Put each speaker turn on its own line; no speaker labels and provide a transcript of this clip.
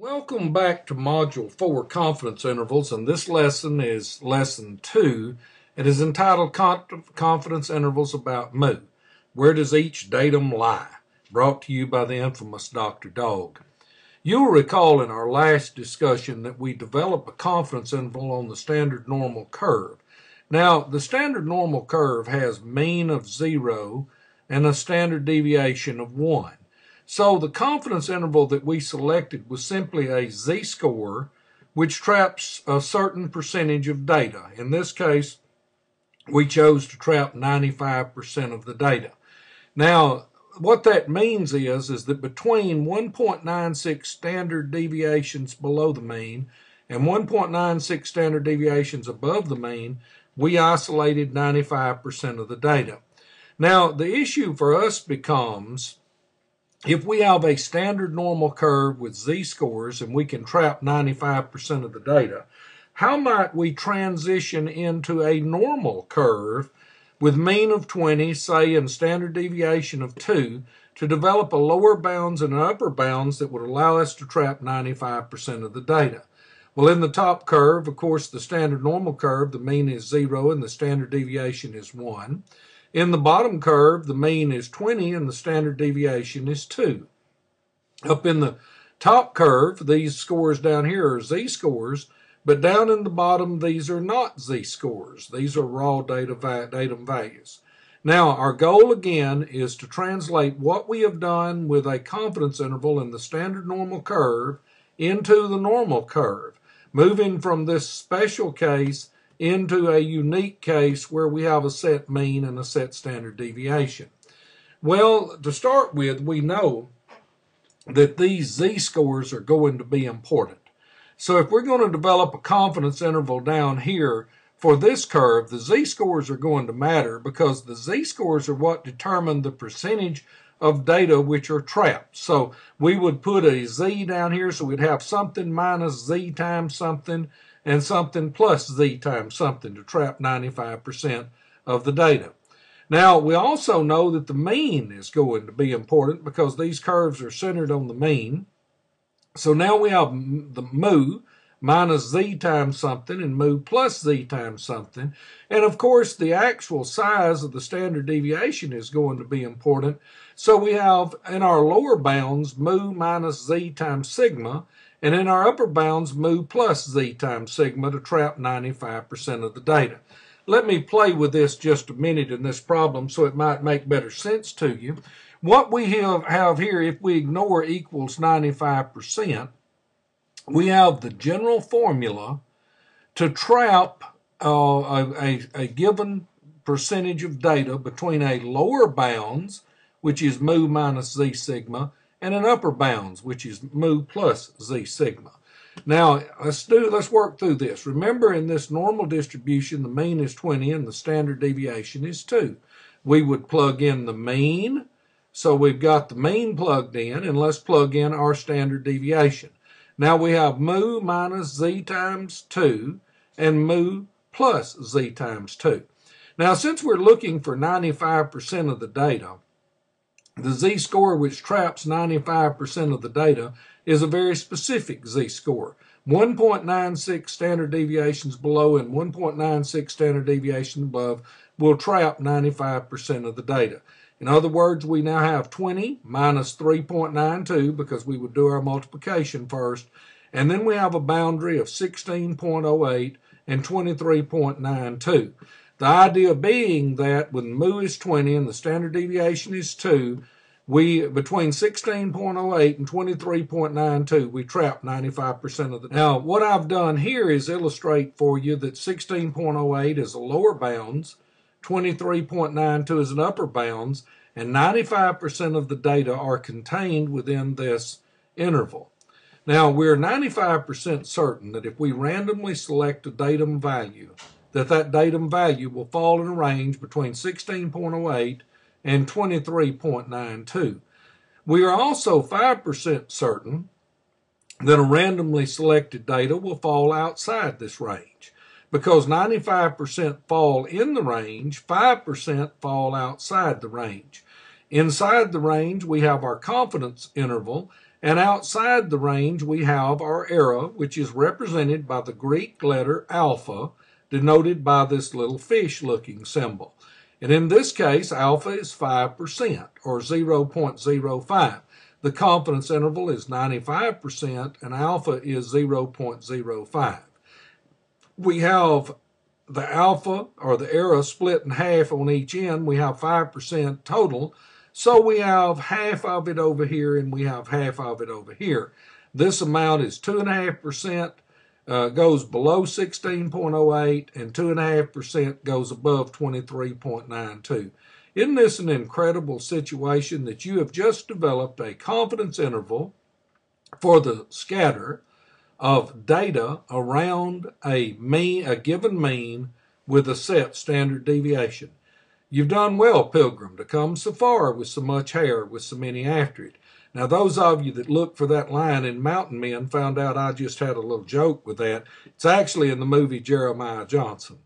Welcome back to Module 4 Confidence Intervals, and this lesson is Lesson 2. It is entitled Confidence Intervals about mu. Where does each datum lie? Brought to you by the infamous Dr. Dog. You'll recall in our last discussion that we developed a confidence interval on the standard normal curve. Now, the standard normal curve has mean of 0 and a standard deviation of 1. So the confidence interval that we selected was simply a z-score which traps a certain percentage of data. In this case, we chose to trap 95% of the data. Now, what that means is, is that between 1.96 standard deviations below the mean and 1.96 standard deviations above the mean, we isolated 95% of the data. Now, the issue for us becomes if we have a standard normal curve with z-scores and we can trap 95% of the data, how might we transition into a normal curve with mean of 20, say, and standard deviation of 2 to develop a lower bounds and an upper bounds that would allow us to trap 95% of the data? Well, in the top curve, of course, the standard normal curve, the mean is 0 and the standard deviation is 1. In the bottom curve, the mean is 20 and the standard deviation is 2. Up in the top curve, these scores down here are z-scores, but down in the bottom, these are not z-scores. These are raw data datum values. Now, our goal again is to translate what we have done with a confidence interval in the standard normal curve into the normal curve, moving from this special case into a unique case where we have a set mean and a set standard deviation. Well, to start with, we know that these z-scores are going to be important. So if we're going to develop a confidence interval down here for this curve, the z-scores are going to matter because the z-scores are what determine the percentage of data which are trapped. So we would put a z down here, so we'd have something minus z times something, and something plus z times something to trap 95% of the data. Now, we also know that the mean is going to be important because these curves are centered on the mean. So now we have the mu minus z times something and mu plus z times something. And of course, the actual size of the standard deviation is going to be important. So we have in our lower bounds mu minus z times sigma and in our upper bounds, mu plus z times sigma to trap 95% of the data. Let me play with this just a minute in this problem so it might make better sense to you. What we have, have here, if we ignore equals 95%, we have the general formula to trap uh, a, a, a given percentage of data between a lower bounds, which is mu minus z sigma, and an upper bounds, which is mu plus z sigma. Now, let's do let's work through this. Remember in this normal distribution, the mean is 20 and the standard deviation is 2. We would plug in the mean, so we've got the mean plugged in, and let's plug in our standard deviation. Now we have mu minus z times 2 and mu plus z times 2. Now, since we're looking for 95% of the data, the z-score, which traps 95% of the data, is a very specific z-score. 1.96 standard deviations below and 1.96 standard deviations above will trap 95% of the data. In other words, we now have 20 minus 3.92 because we would do our multiplication first. And then we have a boundary of 16.08 and 23.92. The idea being that when mu is 20 and the standard deviation is 2, we between 16.08 and 23.92 we trap 95% of the now what i've done here is illustrate for you that 16.08 is a lower bounds 23.92 is an upper bounds and 95% of the data are contained within this interval. Now we're 95% certain that if we randomly select a datum value that that datum value will fall in a range between 16.08 and 23.92. We are also 5% certain that a randomly selected data will fall outside this range. Because 95% fall in the range, 5% fall outside the range. Inside the range, we have our confidence interval, And outside the range, we have our error, which is represented by the Greek letter alpha, denoted by this little fish looking symbol. And in this case, alpha is 5% or 0.05. The confidence interval is 95% and alpha is 0.05. We have the alpha or the error split in half on each end. We have 5% total. So we have half of it over here and we have half of it over here. This amount is 2.5%, uh, goes below 16.08, and 2.5% goes above 23.92. Isn't this an incredible situation that you have just developed a confidence interval for the scatter of data around a mean, a given mean with a set standard deviation? You've done well, Pilgrim, to come so far with so much hair, with so many after it. Now, those of you that looked for that line in Mountain Men found out I just had a little joke with that. It's actually in the movie Jeremiah Johnson.